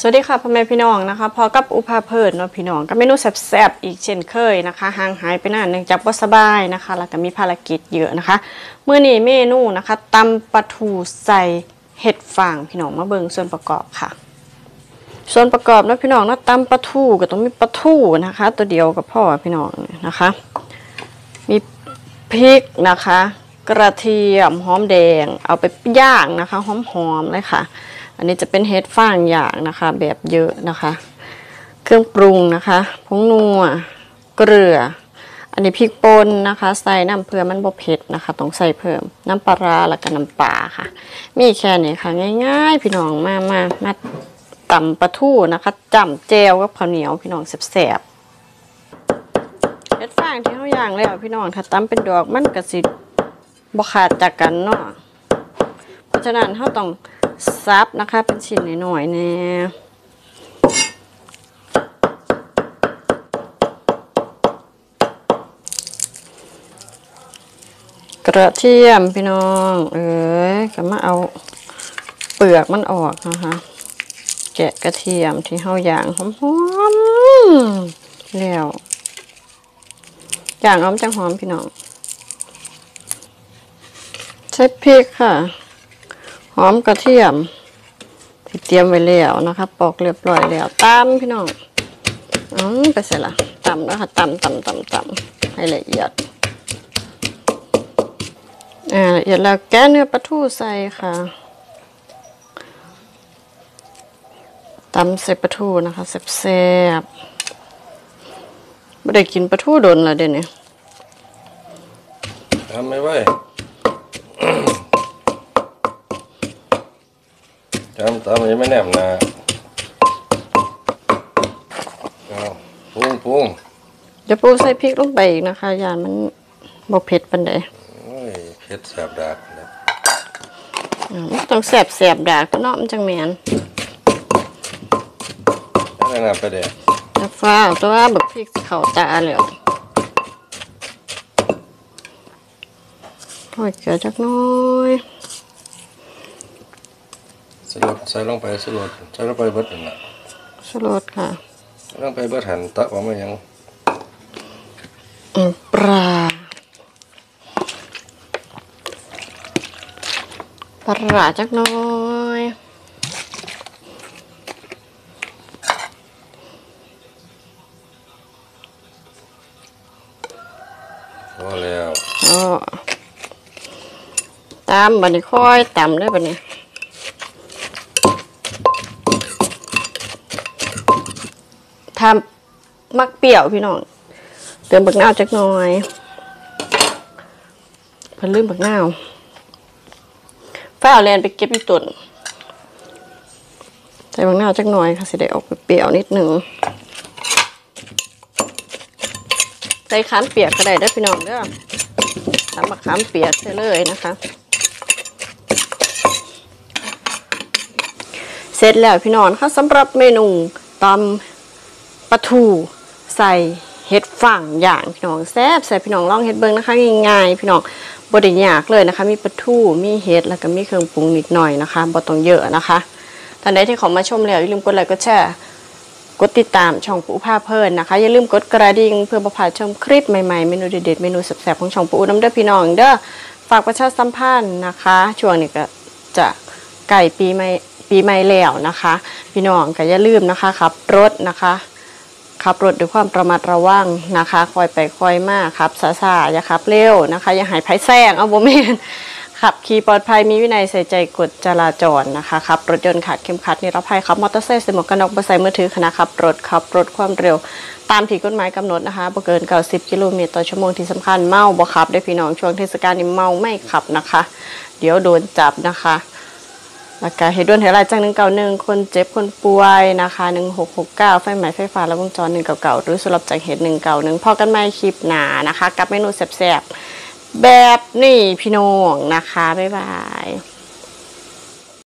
สวัสดีค่ะพ่อแม่พี่น้องนะคะพอกับอุภาเพิดเนาะพี่น้องก็เมนูแซ่บๆอีกเช่นเคยนะคะห่างหายไปนานเนื่องจากว่าสบายนะคะ แล้วก็มีภารกิจเยอะนะคะเมื่อนี้เมนูนะคะตำปลาทูใส่เห็ดฟางพี่น้องมาเบิ่งส่วนประกอบค่ะ ส่วนประกอบนะพี่น้องนะตำปลาทูก็ต้องมีปลาทูนะคะ ตัวเดียวกับพ่อพี่น้องนะคะ มีพริกนะคะ กระเทียมหอมแดง เอาไปย่างนะคะหอมๆเลยค่ะ อันนี้จะเป็นเห็ดฟางอย่างนะคะ แบบเยอะนะคะ เครื่องปรุงนะคะผงนัวเกลือ อันนี้พริกป่นนะคะ ใส่น้ำเพื่อมันบ่เผ็ดนะคะ ต้องใส่เพิ่ม น้ำปลาราแล้วก็น้ำปลาค่ะ มีแค่นี้ค่ะ ง่าย ๆ พี่น้องมามามาตำปลาทูนะคะจำแจวกับข้าวเหนียวพี่น้องแซ่บๆเห็ดฟางที่เขาย่างแล้วพี่น้องถ้าตำเป็นดอกมันก็สิบ่ขาดจากกันเนาะ ราะฉะนั้นเขาต้องซับนะคะ เป็นชิ้นหน่อยๆเนี่ยกระเทียมพี่น้อง เอ้ยก็มาเอาเปลือกมันออกนะคะแกะกระเทียมที่เฮาย่างหอมๆแล้วอย่างหอมจังหอมพี่น้องใช้พริกค่ะ หอมกระเทียมที่เตรียมไว้แล้วนะคะปอกเรียบร้อยแล้วตำพี่น้องอืมไปเสร็จละตำแล้วค่ะตำตำตำตำให้ละเอียดอ่าละเอียดแล้วแกะเนื้อปลาทูใส่ค่ะตำใส่ปลาทูนะคะแซ่บๆไม่ได้กินปลาทูโดนละเดี๋ยวนี้ทำไม่ไหว จำตามยังไม่แนมนะเอาปรุงปรุงเดี๋ยวปูใส่พริกลงไปอีกนะคะยานมันบ่เผ็ดปานใดโอ้ยเผ็ดแสบดากนะอ่ามันต้องแสบแสบๆดากก็เนาะมันจังแมนนั่นน่ะไปเด็กแต่ฟ้าวตัวแบบพริกสิเข้าตาแล้วโอ้ยเกลือจักหน้อยส ลดใส่ลงไปสลดใส่ลงไปเบิดนั่นน่ะชูรสค่ะใส่ลงไปเบิดหันตักออกมายังอืมปลาปลาร้าจักหน้อยพอแล้วอ๋อตามบัดนี้ค่อยตำได้บัดนี้ ทำมักเปรี้ยวพี่น้องเติมบักนาวจักหน่อยเพิ่นลืมบักนาวฝ้าเอาแลนไปเก็บอยู่ต้นใส่บักนาวจักหน่อยค่ะสิได้ออกเปรี้ยวนิดหนึ่งใส่ขามเปียกก็ได้เด้พี่น้องเด้อทำมะขามเปียกใส่เลยนะคะ เสร็จแล้วพี่น้องค่ะสำหรับเมนูตำ ปลาทูใส่เห็ดฝั่งอย่างพี่น้องแซ่บใส่พี่น้องลองเห็ดเบิ้งนะคะง่ายๆพี่น้องบไดยากเลยนะคะ มีปลาทูมีเห็ดแล้วก็มีเครื่องปรุงนิดหน่อยนะคะบ่ต้องเยอะนะคะท่านใดที่เขามาชมแล้วอย่าลืมกดไลค์กดแชร์กดติดตามช่องปูผ้าเพลินนะคะ อย่าลืมกดกระดิ่งเพื่อประพาดชมคลิปใหม่ๆ เมนูเด็ดๆเมนูแซ่บๆของช่องปูน้ำเด้อพี่น้องเด้อฝากประชาสัมพันธ์นะคะ ช่วงนี้ก็จะใกล้ปีใหม่ปีใหม่แล้วนะคะ พี่น้องก็อย่าลืมนะคะขับรถนะคะ ขับรถด้วยความประมัดระวังนะคะคอยไปคอยมาขับช้าๆอย่าขับเร็วนะคะ อย่าหายไผแซงเอาบ่แม่นขับขี่ปลอดภัยมีวินัยใส่ใจกฎจราจรนะคะขับรถยนต์ขาดเข็มขัดนิรภัยขับมอเตอร์ไซค์ใส่หมวกกันน็อกบใส่มือถือขณะขับรถขับรถความเร็ว ตามที่กฎหมายกำหนดนะคะบ่เกิน 90 กิโลเมตรต่อชั่วโมงที่สำคัญเมาบ่ขับได้พี่น้องช่วงเทศกาลนี้เมาไม่ขับนะคะ เดี๋ยวโดนจับนะคะ แล้วก็เหตุด่วนเหตุร้ายจางหนึ่งเก่าหนึ่งคนเจ็บคนป่วยนะคะหนึ่งหกหกเก้าไฟไหม้ไฟฟ้าและวงจรหนึ่งเก่าๆหรือสำหรับจากเหตุหนึ่งเก่าหนึ่งพอกันไม่คลิปหนานะคะ กับเมนูแซ่บๆแบบนี้พี่น้องนะคะบ๊ายบาย